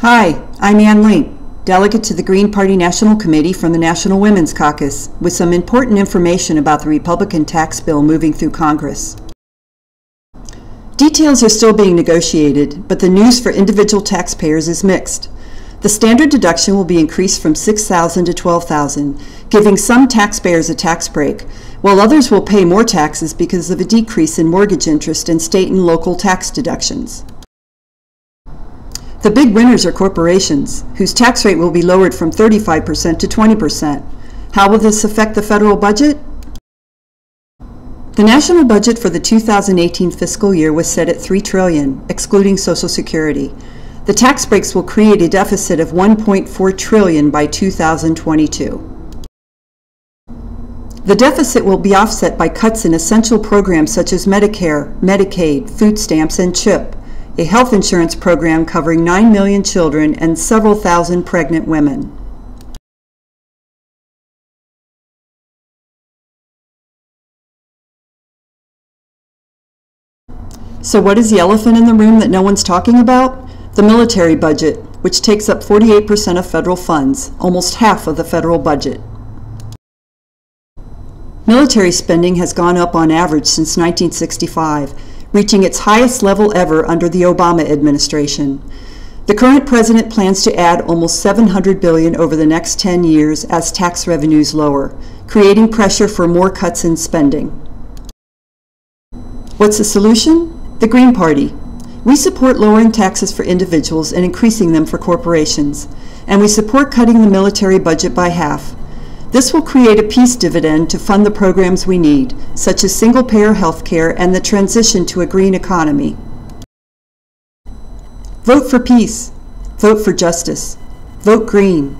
Hi, I'm Ann Link, delegate to the Green Party National Committee from the National Women's Caucus, with some important information about the Republican tax bill moving through Congress. Details are still being negotiated, but the news for individual taxpayers is mixed. The standard deduction will be increased from 6,000 to 12,000, giving some taxpayers a tax break, while others will pay more taxes because of a decrease in mortgage interest and state and local tax deductions. The big winners are corporations, whose tax rate will be lowered from 35% to 20%. How will this affect the federal budget? The national budget for the 2018 fiscal year was set at 3 trillion, excluding Social Security. The tax breaks will create a deficit of 1.4 trillion by 2022. The deficit will be offset by cuts in essential programs such as Medicare, Medicaid, food stamps, and CHIP a health insurance program covering 9 million children and several thousand pregnant women. So what is the elephant in the room that no one's talking about? The military budget, which takes up 48% of federal funds, almost half of the federal budget. Military spending has gone up on average since 1965, reaching its highest level ever under the Obama administration. The current president plans to add almost 700 billion over the next 10 years as tax revenues lower, creating pressure for more cuts in spending. What's the solution? The Green Party. We support lowering taxes for individuals and increasing them for corporations, and we support cutting the military budget by half. This will create a peace dividend to fund the programs we need, such as single-payer health care and the transition to a green economy. Vote for peace. Vote for justice. Vote green.